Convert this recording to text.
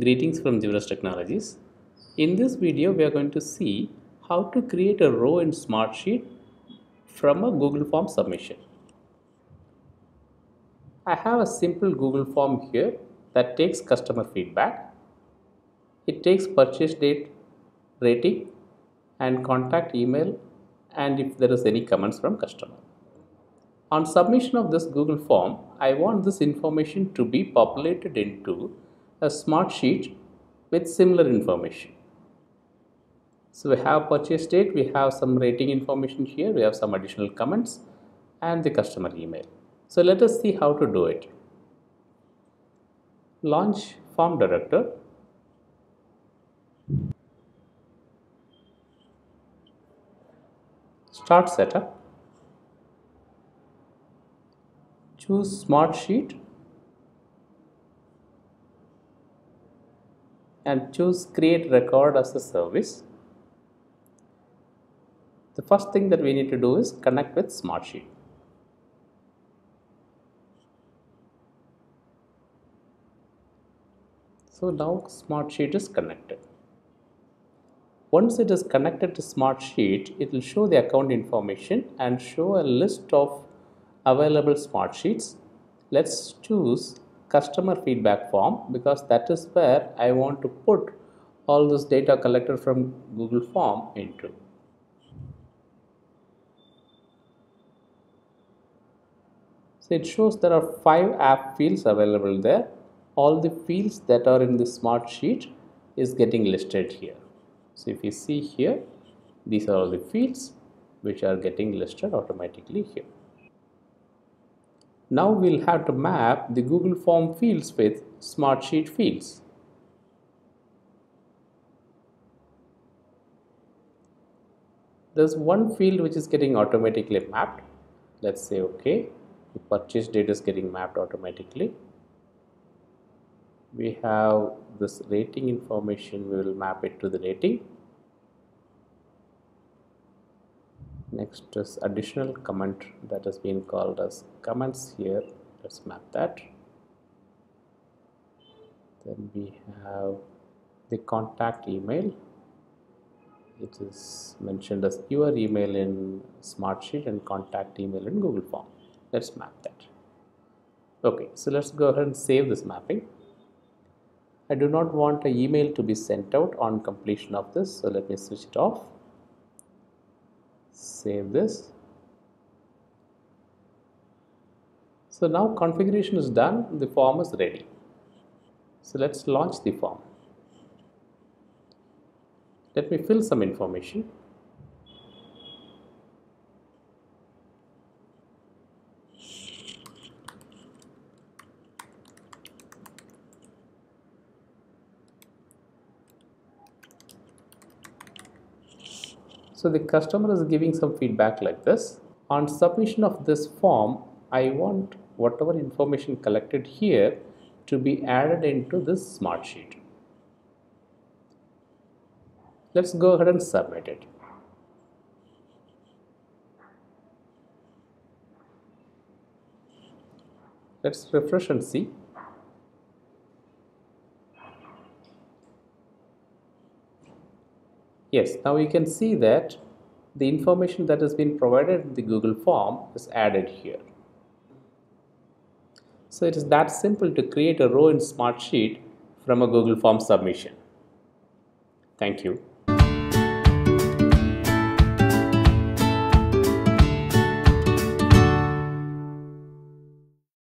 Greetings from Jivrus Technologies. In this video, we are going to see how to create a row in Smartsheet from a Google Form submission. I have a simple Google form here that takes customer feedback. It takes purchase date, rating, and contact email, and if there is any comments from customer. On submission of this Google form, I want this information to be populated into a smart sheet with similar information. So we have purchase date, we have some rating information here, we have some additional comments and the customer email. So let us see how to do it. Launch form director. Start setup. Choose smart sheet and choose create record as a service. The first thing that we need to do is connect with Smartsheet. So now Smartsheet is connected. Once it is connected to Smartsheet, it will show the account information and show a list of available Smartsheets. Let's choose customer feedback form because that is where I want to put all this data collected from Google form into. So it shows there are five app fields available there. All the fields that are in the smart sheet is getting listed here. So if you see here, these are all the fields which are getting listed automatically here. Now we'll have to map the Google Form fields with Smartsheet fields. There's one field which is getting automatically mapped. Let's say OK. The purchase date is getting mapped automatically. We have this rating information, we will map it to the rating. Next is additional comment that has been called as comments here. Let's map that. Then we have the contact email. It is mentioned as your email in smartsheet and contact email in google form. Let's map that. Okay so let's go ahead and save this mapping. I do not want an email to be sent out on completion of this so let me switch it off save this. So now configuration is done, the form is ready. So let's launch the form. Let me fill some information. So the customer is giving some feedback like this. On submission of this form, I want whatever information collected here to be added into this smart sheet. Let's go ahead and submit it. Let's refresh and see. Yes, now you can see that the information that has been provided in the Google form is added here. So it is that simple to create a row in Smartsheet from a Google form submission. Thank you.